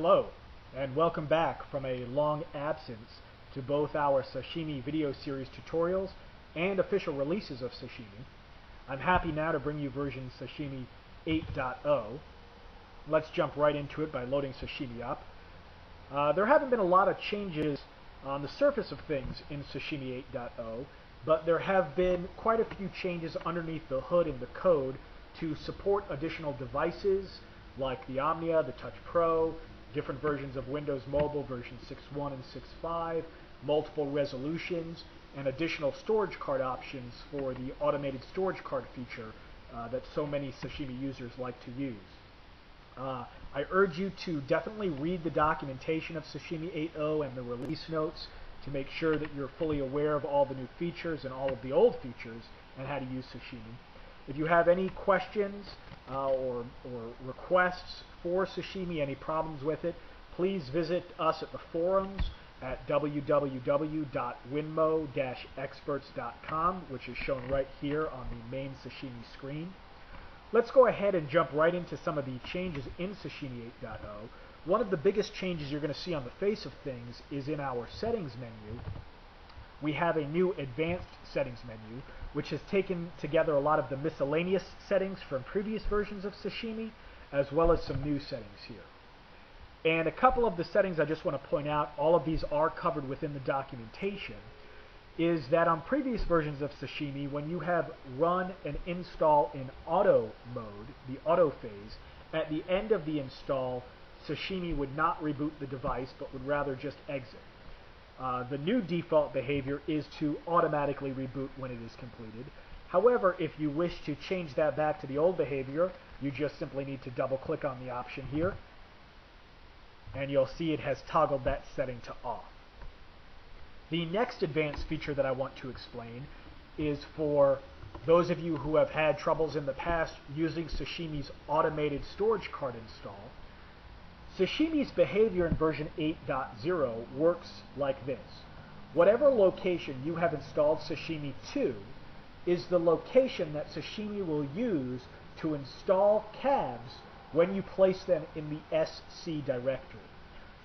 Hello, and welcome back from a long absence to both our Sashimi video series tutorials and official releases of Sashimi. I'm happy now to bring you version Sashimi 8.0. Let's jump right into it by loading Sashimi up. Uh, there haven't been a lot of changes on the surface of things in Sashimi 8.0, but there have been quite a few changes underneath the hood in the code to support additional devices like the Omnia, the Touch Pro, different versions of Windows Mobile version 6.1 and 6.5, multiple resolutions, and additional storage card options for the automated storage card feature uh, that so many Sashimi users like to use. Uh, I urge you to definitely read the documentation of Sashimi 8.0 and the release notes to make sure that you're fully aware of all the new features and all of the old features and how to use Sashimi. If you have any questions uh, or, or requests for Sashimi, any problems with it, please visit us at the forums at www.winmo-experts.com, which is shown right here on the main Sashimi screen. Let's go ahead and jump right into some of the changes in Sashimi 8.0. One of the biggest changes you're going to see on the face of things is in our settings menu. We have a new advanced settings menu, which has taken together a lot of the miscellaneous settings from previous versions of Sashimi, as well as some new settings here. And a couple of the settings I just want to point out, all of these are covered within the documentation, is that on previous versions of Sashimi, when you have run and install in auto mode, the auto phase, at the end of the install, Sashimi would not reboot the device, but would rather just exit. Uh, the new default behavior is to automatically reboot when it is completed. However, if you wish to change that back to the old behavior, you just simply need to double click on the option here and you'll see it has toggled that setting to off. The next advanced feature that I want to explain is for those of you who have had troubles in the past using Sashimi's automated storage card install. Sashimi's behavior in version 8.0 works like this. Whatever location you have installed Sashimi to is the location that Sashimi will use to install cabs when you place them in the SC directory.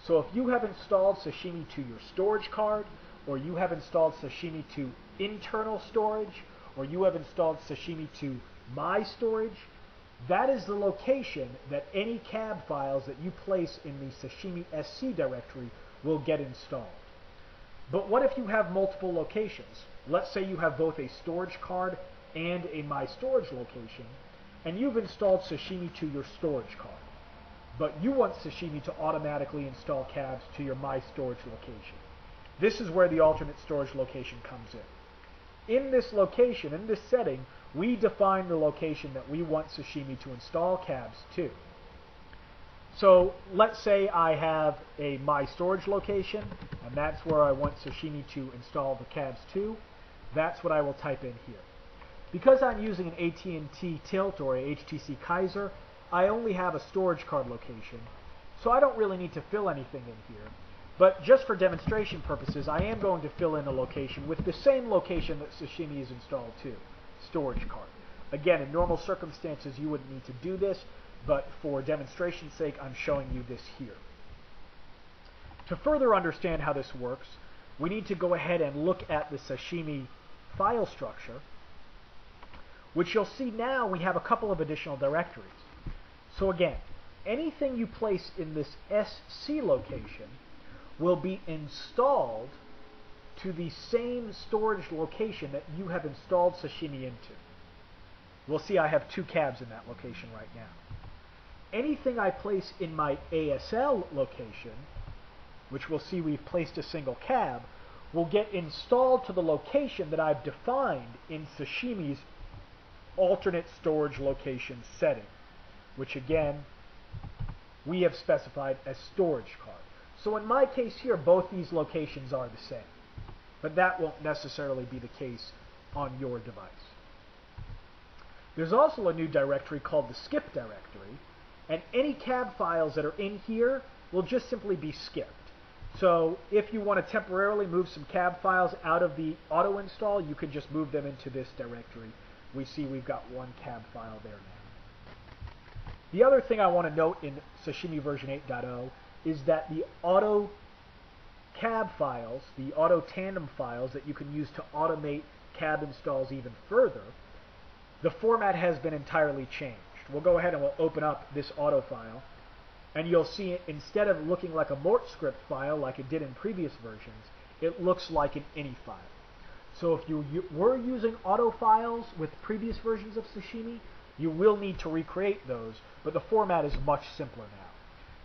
So if you have installed Sashimi to your storage card, or you have installed Sashimi to internal storage, or you have installed Sashimi to my storage, that is the location that any cab files that you place in the Sashimi SC directory will get installed. But what if you have multiple locations? Let's say you have both a storage card and a My Storage location, and you've installed Sashimi to your storage card. But you want Sashimi to automatically install cabs to your My Storage location. This is where the alternate storage location comes in. In this location, in this setting, we define the location that we want Sashimi to install cabs to. So let's say I have a My Storage location, and that's where I want Sashimi to install the cabs to. That's what I will type in here. Because I'm using an AT&T Tilt or a HTC Kaiser, I only have a storage card location, so I don't really need to fill anything in here. But just for demonstration purposes, I am going to fill in a location with the same location that Sashimi is installed to, storage card. Again, in normal circumstances, you wouldn't need to do this, but for demonstration's sake, I'm showing you this here. To further understand how this works, we need to go ahead and look at the sashimi file structure, which you'll see now we have a couple of additional directories. So again, anything you place in this SC location will be installed to the same storage location that you have installed Sashimi into. We'll see I have two cabs in that location right now. Anything I place in my ASL location, which we'll see we've placed a single cab, will get installed to the location that I've defined in Sashimi's alternate storage location setting, which again, we have specified as storage card. So in my case here, both these locations are the same. But that won't necessarily be the case on your device. There's also a new directory called the skip directory, and any cab files that are in here will just simply be skipped. So if you want to temporarily move some cab files out of the auto install, you can just move them into this directory. We see we've got one cab file there now. The other thing I want to note in Sashimi version 8.0 is that the auto cab files, the auto tandem files that you can use to automate cab installs even further, the format has been entirely changed. We'll go ahead and we'll open up this auto file and you'll see it, instead of looking like a MortScript file like it did in previous versions, it looks like an ini file. So if you were using auto files with previous versions of Sashimi, you will need to recreate those, but the format is much simpler now.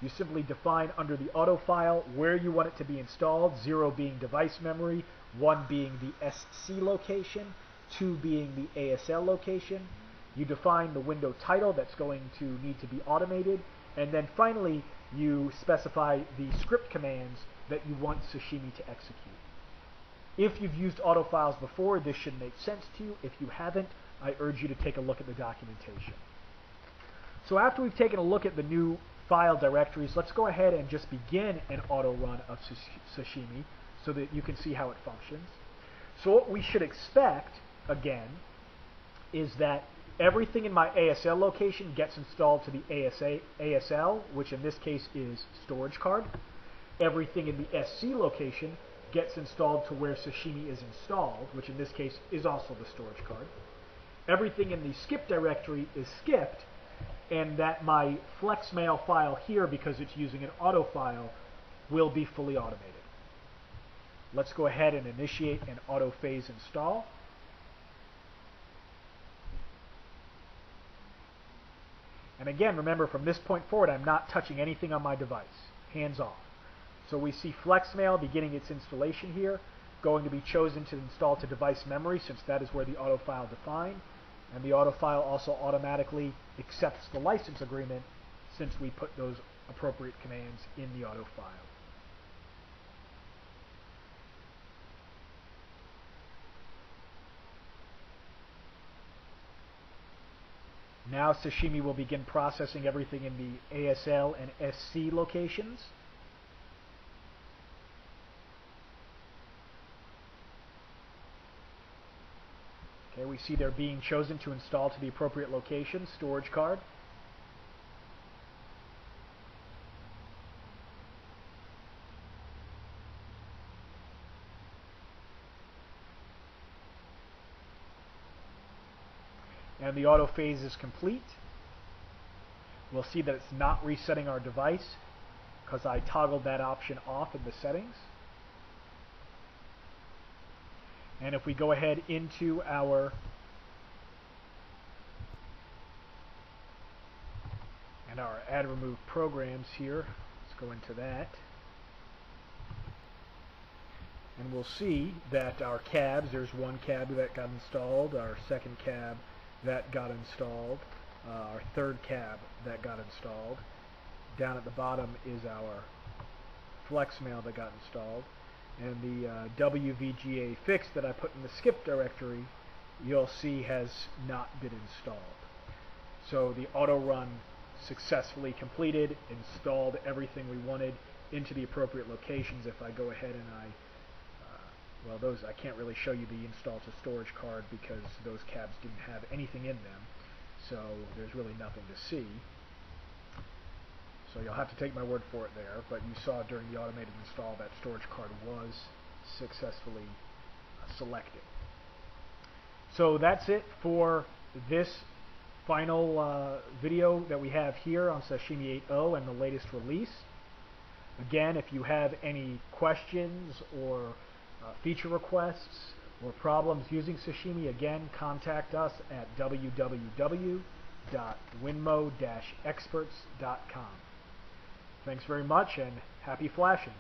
You simply define under the auto file where you want it to be installed, 0 being device memory, 1 being the SC location, 2 being the ASL location. You define the window title that's going to need to be automated, and then finally you specify the script commands that you want Sashimi to execute. If you've used auto files before, this should make sense to you. If you haven't, I urge you to take a look at the documentation. So after we've taken a look at the new file directories, let's go ahead and just begin an auto run of Sashimi so that you can see how it functions. So what we should expect, again, is that everything in my ASL location gets installed to the ASA, ASL, which in this case is storage card. Everything in the SC location gets installed to where Sashimi is installed, which in this case is also the storage card. Everything in the skip directory is skipped, and that my FlexMail file here, because it's using an auto file, will be fully automated. Let's go ahead and initiate an auto phase install. And again, remember from this point forward, I'm not touching anything on my device. Hands off. So we see FlexMail beginning its installation here, going to be chosen to install to device memory since that is where the auto file defined. And the auto file also automatically accepts the license agreement since we put those appropriate commands in the auto file. Now Sashimi will begin processing everything in the ASL and SC locations. Okay, we see they're being chosen to install to the appropriate location, storage card. and the auto phase is complete. We'll see that it's not resetting our device because I toggled that option off in the settings. And if we go ahead into our and our add remove programs here, let's go into that. And we'll see that our cabs, there's one cab that got installed, our second cab that got installed, uh, our third cab that got installed. Down at the bottom is our FlexMail that got installed. And the uh, WVGA fix that I put in the skip directory, you'll see has not been installed. So the auto run successfully completed, installed everything we wanted into the appropriate locations. If I go ahead and I well, those I can't really show you the install to storage card because those cabs didn't have anything in them, so there's really nothing to see. So you'll have to take my word for it there, but you saw during the automated install that storage card was successfully uh, selected. So that's it for this final uh, video that we have here on Sashimi 8.0 and the latest release. Again, if you have any questions or uh, feature requests or problems using Sashimi, again, contact us at www.winmo-experts.com. Thanks very much and happy flashing.